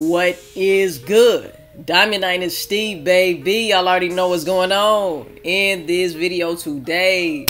What is good? Diamond Dynasty baby. Y'all already know what's going on in this video today.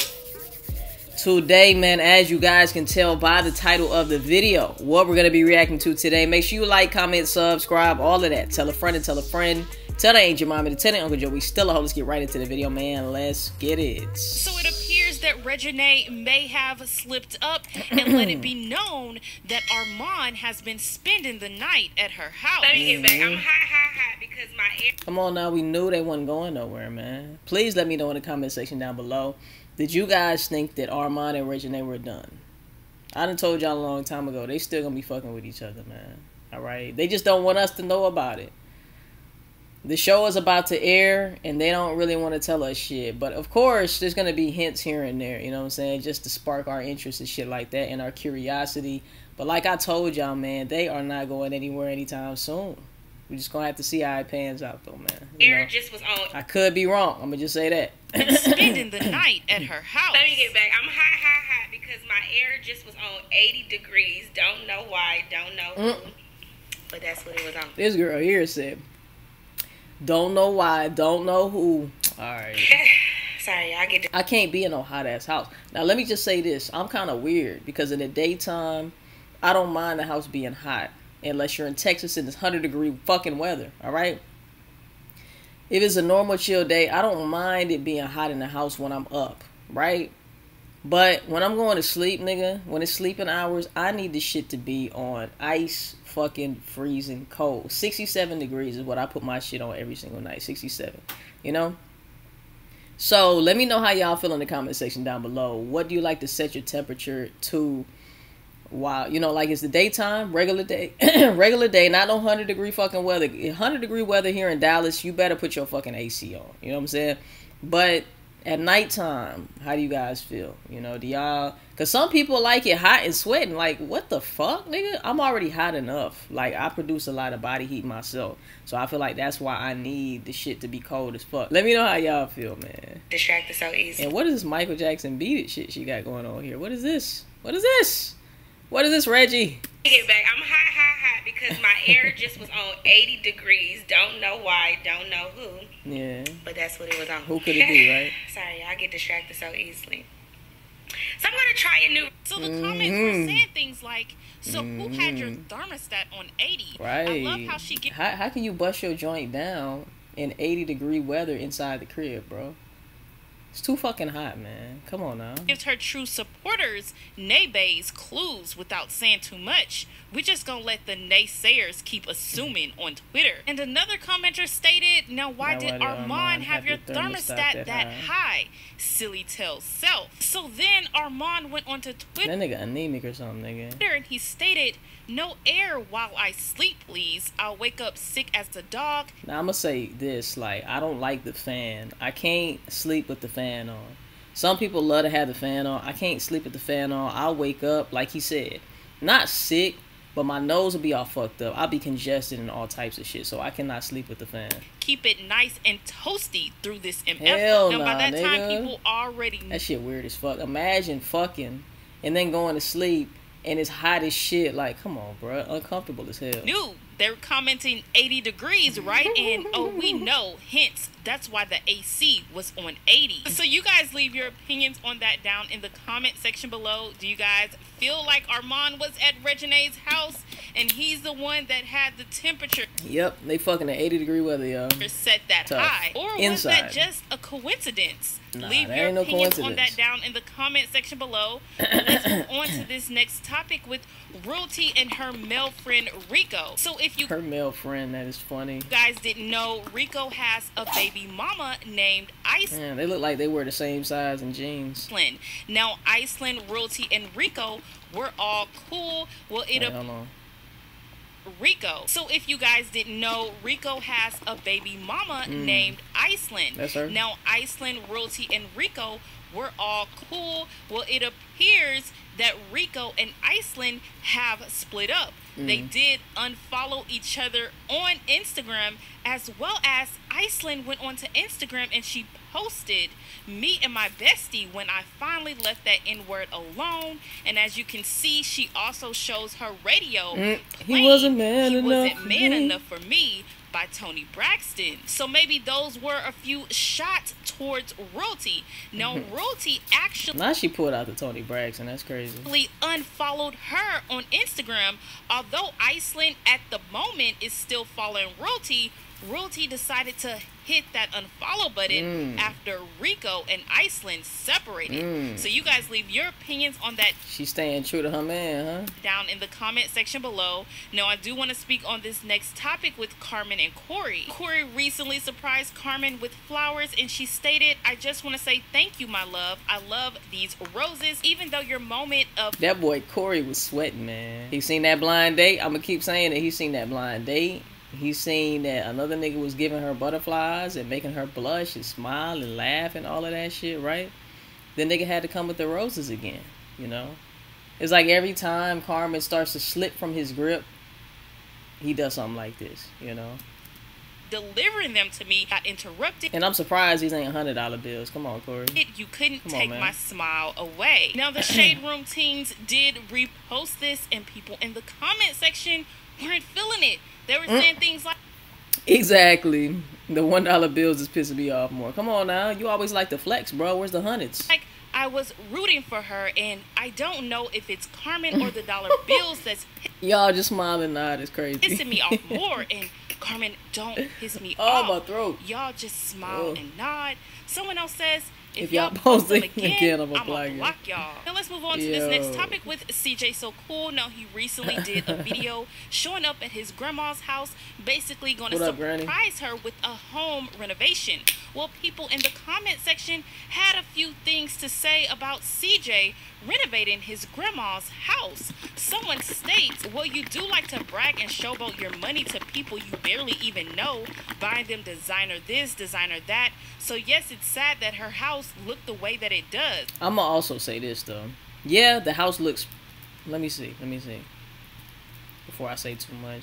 Today, man, as you guys can tell by the title of the video, what we're going to be reacting to today. Make sure you like, comment, subscribe, all of that. Tell a friend and tell a friend. Tell the angel mommy, tell the Uncle Joe. We still a hoe. Let's get right into the video, man. Let's get it. So it appears that Reginae may have slipped up and let it be known that Ar'mon has been spending the night at her house. Let me get back. I'm hot, hot, hot because my air. Come on now, we knew they wasn't going nowhere, man. Please let me know in the comment section down below. Did you guys think that Ar'mon and Reginae were done? I done told y'all a long time ago. They still gonna be fucking with each other, man. All right. They just don't want us to know about it. The show is about to air, and they don't really want to tell us shit. But of course, there's gonna be hints here and there. You know what I'm saying? Just to spark our interest and shit like that, and our curiosity. But like I told y'all, man, they are not going anywhere anytime soon. We're just gonna have to see how it pans out, though, man. You Air know? just was on. I could be wrong. I'm gonna just say that. Spending the night at her house. Let me get back. I'm hot, hot, hot because my air just was on 80 degrees. Don't know why. Don't know who. Mm. But that's what it was on. This girl here said, "Don't know why, don't know who." All right, Sorry, I get. I can't be in no hot ass house. Now let me just say this: I'm kind of weird because in the daytime, I don't mind the house being hot unless you're in Texas and it's hundred degree fucking weather. All right. If it's a normal chill day, I don't mind it being hot in the house when I'm up, right? But when I'm going to sleep, nigga, when it's sleeping hours, I need the shit to be on ice fucking freezing cold. 67 degrees is what I put my shit on every single night. 67. You know? So let me know how y'all feel in the comment section down below. What do you like to set your temperature to while you know, like it's the daytime, regular day, regular day, not no 100 degree fucking weather. 100 degree weather here in Dallas, you better put your fucking AC on. You know what I'm saying? But at nighttime, how do you guys feel? You know, do y'all? Cause some people like it hot and sweating. Like, what the fuck, nigga? I'm already hot enough. Like, I produce a lot of body heat myself, so I feel like that's why I need the shit to be cold as fuck. Let me know how y'all feel, man. Distracted so easy. And what is this Michael Jackson beat it shit she got going on here? What is this? What is this? What is this, Reggie? Get back. I'm hot, hot, hot because my air just was on 80 degrees. Don't know why. Don't know who. Yeah. But that's what it was on. Who could it be, right? Sorry, I get distracted so easily. So I'm gonna try a new. So the comments were Mhm. saying things like, "So who had your Mhm. thermostat on 80?" Right. I love how she gives How, how can you bust your joint down in 80 degree weather inside the crib, bro? It's too fucking hot, man. Come on now. Gives her true supporters naysays clues without saying too much. We're just gonna let the naysayers keep assuming on Twitter. And another commenter stated, "Now why Now did why Ar'mon, Ar'mon have your thermostat, that, high? Silly tells self." So then Ar'mon went onto Twitter. That nigga anemic or something, nigga. and he stated, No air while I sleep, please. I'll wake up sick as the dog. Now I'm gonna say this: like, I don't like the fan. I can't sleep with the fan on. Some people love to have the fan on. I can't sleep with the fan on. I'll wake up, like he said, not sick, but my nose will be all fucked up. I'll be congested and all types of shit. So I cannot sleep with the fan. Keep it nice and toasty through this MF. Hell and by nah, that time, people already That shit weird as fuck. Imagine fucking and then going to sleep and it's hot as shit. Like, come on, bro. Uncomfortable as hell. knew. They were commenting 80 degrees, right? And oh, we know. Hence, that's why the AC was on 80. So you guys leave your opinions on that down in the comment section below. Do you guys feel like Ar'mon was at Reginae's house and he's the one that had the temperature Yep, they fucking at 80 degree weather, yo. set that Tough. high? Or was Inside. that just a coincidence? Nah, Leave your ain't no opinions on that down in the comment section below. Let's move on to this next topic with Royalty and her male friend Rico. So if you Her male friend, that is funny. guys didn't know, Rico has a baby mama named Iceland. Man, they look like they wear the same size in jeans. Now, Iceland, Royalty, and Rico were all cool. Well, it Wait. Rico. So if you guys didn't know, Rico has a baby mama hmm. named Iceland. That's her? Now Iceland, Royalty, and Rico were all cool. Well, it appears that Rico and Iceland have split up. Mm. They did unfollow each other on Instagram, as well as Iceland went onto Instagram and she posted me and my bestie when I finally left that N word alone. And as you can see, she also shows her radio. Mm, he wasn't man he enough. wasn't man enough for me by Toni Braxton. So maybe those were a few shots towards royalty. Now royalty actually Now she pulled out the Toni Braxton, that's crazy. unfollowed her on Instagram. Although Iceland at the moment is still following royalty, royalty decided to hit that unfollow button mm. after Rico and Iceland separated. Mm. So you guys leave your opinions on that. She's staying true to her man, huh? Down in the comment section below. Now I do want to speak on this next topic with Carmen and Corey. Corey recently surprised Carmen with flowers and she stated, I just want to say thank you, my love. I love these roses, even though your moment of That boy Corey was sweating, man. He seen that blind date. I'm gonna keep saying that he seen that blind date he seen that another nigga was giving her butterflies and making her blush and smile and laugh and all of that shit, right? Then nigga had to come with the roses again, you know? It's like every time Carmen starts to slip from his grip, he does something like this, you know? delivering them to me got interrupted. And I'm surprised these ain't hundred dollar bills. Come on, Corey. You couldn't Come take on, my smile away. Now the Shade Room teens did repost this, and people in the comment section weren't feeling it. They were saying mm. things like. Exactly. The one dollar bills is pissing me off more. Come on now, you always like to flex, bro. Where's the hundreds? Like I was rooting for her, and I don't know if it's Carmen or the dollar bills that's. Y'all just smiling now. It's crazy. Pissing me off more, and Carmen, don't piss me oh, off. Oh my throat. Y'all just smile oh. and nod. Someone else says if, if y'all post it again, again I'm gonna block, y'all. Now let's move on Yo. to this next topic with CJ So Cool. Now he recently did a video showing up at his grandma's house, basically going to surprise her with a home renovation. Well, people in the comment section had a few things to say about CJ renovating his grandma's house. Someone states, well, you do like to brag and showboat your money to people you barely even know, buying them designer this, designer that. So, yes, it's sad that her house looked the way that it does. I'm going to also say this, though. Yeah, the house looks. Let me see. Let me see. Before I say too much.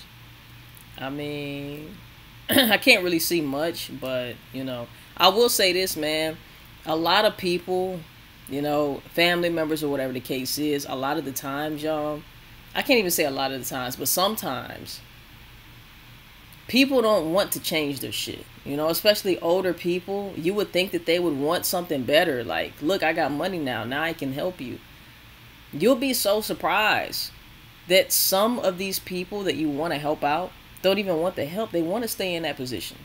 I mean, I can't really see much, but, you know, I will say this, man. A lot of people you know, family members or whatever the case is, a lot of the times, y'all, I can't even say a lot of the times, but sometimes people don't want to change their shit. You know, especially older people, you would think that they would want something better. Like, look, I got money now. Now I can help you. You'll be so surprised that some of these people that you want to help out don't even want the help. They want to stay in that position.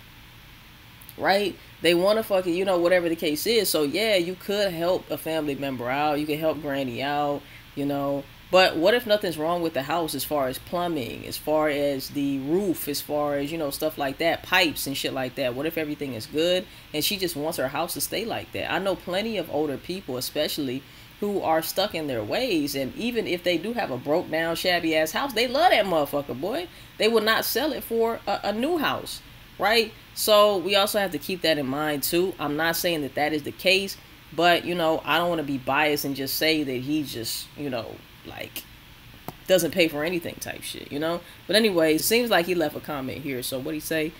Right? they want to fucking, you know, whatever the case is. So yeah, you could help a family member out. You can help granny out, you know. But what if nothing's wrong with the house as far as plumbing, as far as the roof, as far as, you know, stuff like that, pipes and shit like that? What if everything is good and she just wants her house to stay like that? I know plenty of older people, especially who are stuck in their ways. And even if they do have a broke down, shabby ass house, they love that motherfucker, boy. They will not sell it for a, a new house, right? So we also have to keep that in mind too. I'm not saying that that is the case, but you know, I don't want to be biased and just say that he just, you know, like doesn't pay for anything type shit, you know. But anyway, seems like he left a comment here. So what he say?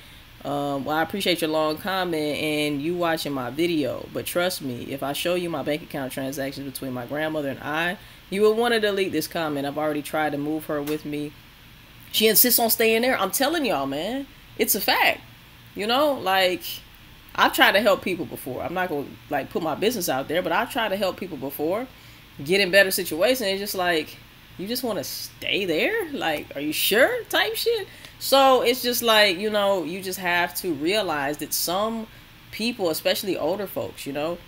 Um, well, I appreciate your long comment and you watching my video. But trust me, if I show you my bank account transactions between my grandmother and I, you will want to delete this comment. I've already tried to move her with me. She insists on staying there. I'm telling y'all, man, it's a fact. You know, like I've tried to help people before. I'm not gonna like put my business out there, but I've tried to help people before get in better situations. It's just like you just want to stay there. Like, are you sure? Type shit. So it's just like you know, you just have to realize that some people, especially older folks, you know,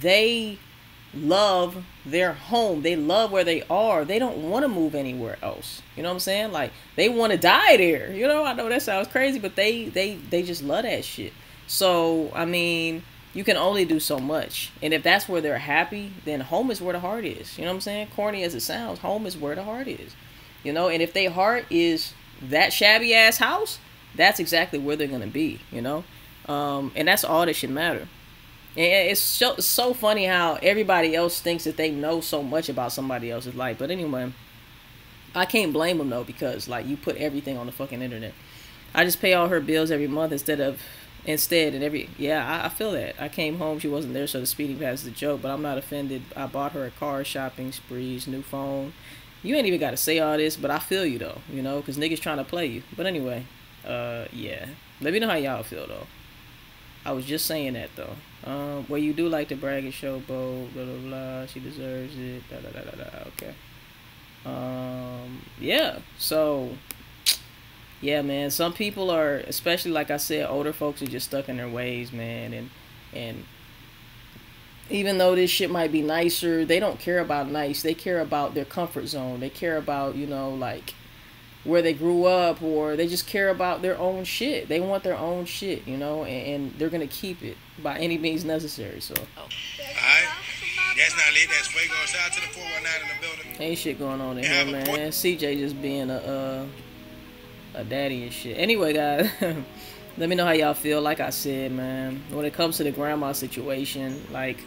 they love their home. They love where they are. They don't want to move anywhere else. You know what I'm saying? Like they want to die there. You know, I know that sounds crazy, but they they they just love that shit. So, I mean, you can only do so much. And if that's where they're happy, then home is where the heart is. You know what I'm saying? Corny as it sounds, home is where the heart is. You know, and if their heart is that shabby ass house, that's exactly where they're to be, you know? Um, and that's all that should matter. And it's so, so funny how everybody else thinks that they know so much about somebody else's life. But anyway, I can't blame them though because like you put everything on the fucking internet. I just pay all her bills every month instead of instead and every yeah I, I, feel that i came home she wasn't there so the speeding pass is a joke but i'm not offended i bought her a car shopping sprees new phone you ain't even got to say all this but i feel you though you know because niggas trying to play you. But anyway uh yeah. Let me know how y'all feel though. I was just saying that though. Um well you do like to brag and show blah blah blah. She deserves it da da da da da. Okay. Um yeah so yeah, man. Some people are, especially like I said, older folks are just stuck in their ways, man. And and even though this shit might be nicer, they don't care about nice. They care about their comfort zone. They care about you know like where they grew up, or they just care about their own shit. They want their own shit, you know, and, and they're gonna keep it by any means necessary. So. Oh. All right. That's not. That's Fuego. Shout out to the 419 in the building. Ain't shit going on in here, man. CJ just being a uh a daddy and shit. Anyway, guys, let me know how y'all feel. Like I said, man, when it comes to the grandma situation, like,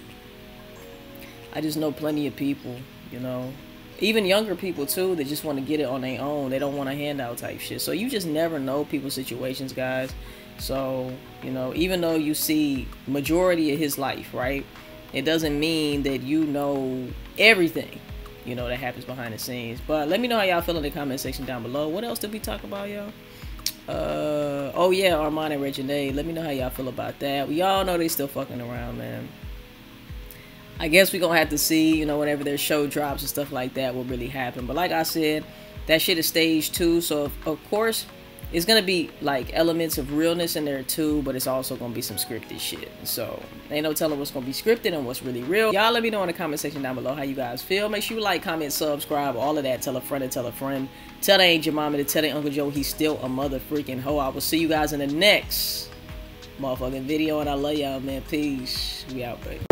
I just know plenty of people, you know, even younger people too, that just want to get it on their own. They don't want a handout type shit. So you just never know people's situations, guys. So, you know, even though you see majority of his life, right? It doesn't mean that you know everything you know, that happens behind the scenes. But let me know how y'all feel in the comment section down below. What else did we talk about, y'all? Uh, oh yeah, Ar'mon and Reginae. Let me know how y'all feel about that. We all know they still fucking around, man. I guess we're gonna have to see, you know, whenever their show drops and stuff like that, what really happened. But like I said, that shit is stage two, so of course it's gonna be like elements of realness in there too, but it's also gonna be some scripted shit. So ain't no telling what's gonna be scripted and what's really real. Y'all let me know in the comment section down below how you guys feel. Make sure you like, comment, subscribe, all of that. Tell a friend and tell a friend. Tell the Angel Mama to tell the Uncle Joe he's still a mother freaking hoe. I will see you guys in the next motherfucking video, and I love y'all, man. Peace. We out, baby.